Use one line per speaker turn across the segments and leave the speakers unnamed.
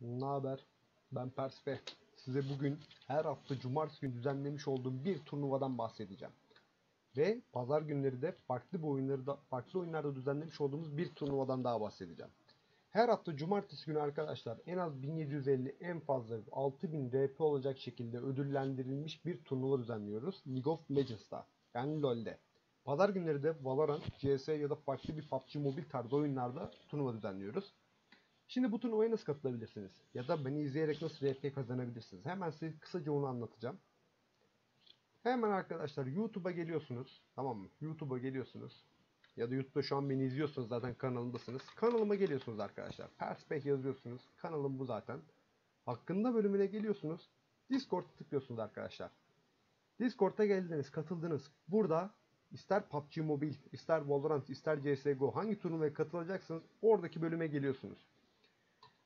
Ne haber? Ben Perspe. Size bugün her hafta cumartesi günü düzenlemiş olduğum bir turnuvadan bahsedeceğim. Ve pazar günleri de farklı oyunları da farklı oyunlarda düzenlemiş olduğumuz bir turnuvadan daha bahsedeceğim. Her hafta cumartesi günü arkadaşlar en az 1750 en fazla 6000 RP olacak şekilde ödüllendirilmiş bir turnuva düzenliyoruz. League of Legends'ta. Yani LoL'de. Pazar günleri de Valorant, CS ya da farklı bir PUBG Mobile tarzı oyunlarda turnuva düzenliyoruz. Şimdi bu turnuvaya nasıl katılabilirsiniz? Ya da beni izleyerek nasıl RP kazanabilirsiniz? Hemen size kısaca onu anlatacağım. Hemen arkadaşlar YouTube'a geliyorsunuz. Tamam mı? YouTube'a geliyorsunuz. Ya da YouTube'da şu an beni izliyorsanız zaten kanalımdasınız. Kanalıma geliyorsunuz arkadaşlar. Perspek yazıyorsunuz. Kanalım bu zaten. Hakkında bölümüne geliyorsunuz. Discord tıklıyorsunuz arkadaşlar. Discord'a geldiniz, katıldınız. Burada ister PUBG Mobile, ister Valorant, ister CSGO hangi turnuvaya katılacaksınız oradaki bölüme geliyorsunuz.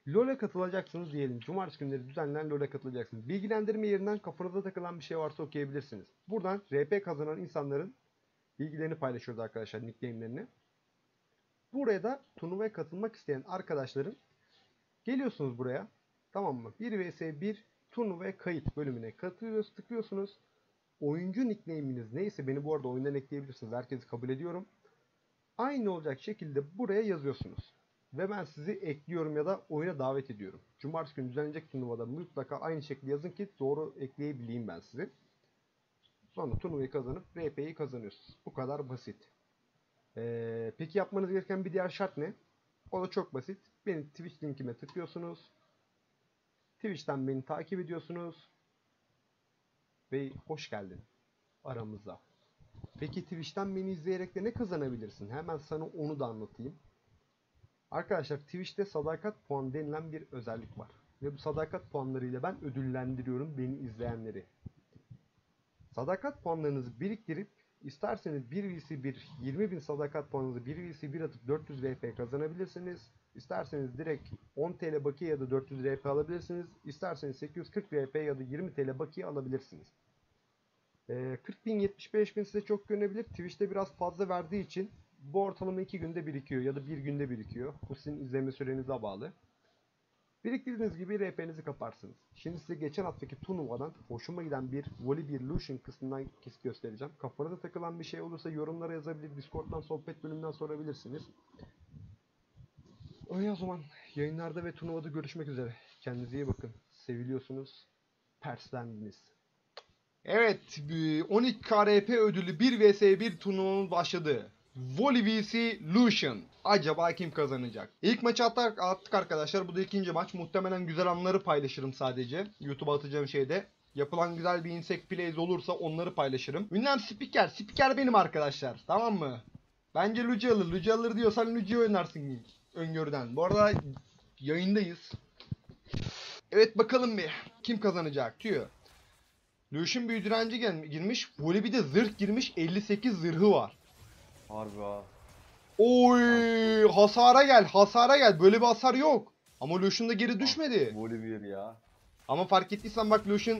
LoL'e katılacaksınız diyelim. Cumartesi günleri düzenlenen LoL'e katılacaksınız. Bilgilendirme yerinden kafanıza takılan bir şey varsa okuyabilirsiniz. Buradan RP kazanan insanların bilgilerini paylaşıyoruz arkadaşlar, nickname'lerini. Buraya da turnuvaya katılmak isteyen arkadaşların geliyorsunuz buraya. Tamam mı? 1 vs 1 turnuvaya kayıt bölümüne katılıyorsunuz, tıklıyorsunuz. Oyuncu nickname'iniz neyse beni bu arada oyundan ekleyebilirsiniz. Herkesi kabul ediyorum. Aynı olacak şekilde buraya yazıyorsunuz. Ve ben sizi ekliyorum ya da oyuna davet ediyorum. Cumartesi günü düzenlenecek turnuvada mutlaka aynı şekilde yazın ki doğru ekleyebileyim ben sizi. Sonra turnuvayı kazanıp RP'yi kazanıyorsunuz. Bu kadar basit. Ee, peki yapmanız gereken bir diğer şart ne? O da çok basit. Benim Twitch linkime tıklıyorsunuz. Twitch'ten beni takip ediyorsunuz. Ve hoş geldin aramıza. Peki Twitch'ten beni izleyerek de ne kazanabilirsin? Hemen sana onu da anlatayım. Arkadaşlar Twitch'te sadakat puanı denilen bir özellik var. Ve bu sadakat puanlarıyla ben ödüllendiriyorum beni izleyenleri. Sadakat puanlarınızı biriktirip isterseniz 1 vs 1 20.000 sadakat puanınızı 1 vs 1 atıp 400 RP kazanabilirsiniz. İsterseniz direkt 10 TL bakiye ya da 400 RP alabilirsiniz. İsterseniz 840 RP ya da 20 TL bakiye alabilirsiniz. Ee, 40 bin 75 bin size çok görünebilir. Twitch'te biraz fazla verdiği için bu ortalama 2 günde birikiyor ya da 1 günde birikiyor. Bu sizin izleme sürenize bağlı. Biriktirdiğiniz gibi RP'nizi kaparsınız. Şimdi size geçen haftaki turnuvadan hoşuma giden bir Volley bir Lucian kısmından kesit göstereceğim. Kafanıza takılan bir şey olursa yorumlara yazabilir. Discord'dan sohbet bölümünden sorabilirsiniz. Öyle o zaman yayınlarda ve turnuvada görüşmek üzere. Kendinize iyi bakın. Seviliyorsunuz. Perslendiniz. Evet, 12 KRP ödülü 1 vs 1 turnuvamız başladı. Volley vs Lucian. Acaba kim kazanacak? İlk maçı attık, attık arkadaşlar. Bu da ikinci maç. Muhtemelen güzel anları paylaşırım sadece. YouTube'a atacağım şeyde. Yapılan güzel bir insect plays olursa onları paylaşırım. Ünlem spiker. Spiker benim arkadaşlar. Tamam mı? Bence Luci alır. Luci alır diyorsan Luci oynarsın öngörüden. Bu arada yayındayız. Evet bakalım bir. Kim kazanacak? Tüyo. Lucian büyü direnci girmiş. Voli bir de zırh girmiş. 58 zırhı var.
Harbi ha.
Oy hasara gel hasara gel böyle bir hasar yok. Ama Lucian da geri düşmedi.
Bolivir ya.
Ama fark ettiysen bak Lucian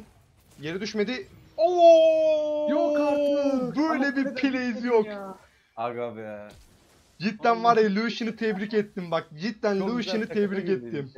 geri düşmedi. Oo!
Yok artık.
Böyle
Ama
bir plays yok.
ya?
Aga be.
Cidden var ya Lucian'ı tebrik ettim bak. Cidden Lucian'ı tebrik ettim.